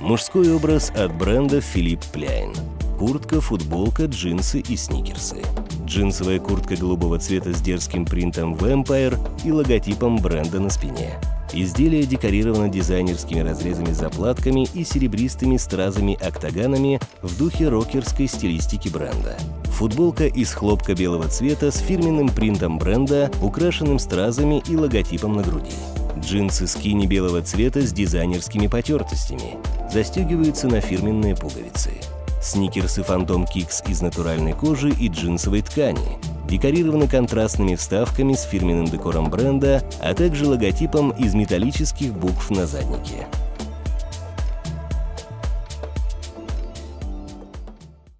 Мужской образ от бренда Филипп Пляйн. Куртка, футболка, джинсы и сникерсы. Джинсовая куртка голубого цвета с дерзким принтом Vampire и логотипом бренда на спине. Изделие декорировано дизайнерскими разрезами заплатками и серебристыми стразами-октаганами в духе рокерской стилистики бренда. Футболка из хлопка белого цвета с фирменным принтом бренда, украшенным стразами и логотипом на груди. Джинсы скини белого цвета с дизайнерскими потертостями. Застегиваются на фирменные пуговицы. Сникерсы Phantom Kicks из натуральной кожи и джинсовой ткани. Декорированы контрастными вставками с фирменным декором бренда, а также логотипом из металлических букв на заднике.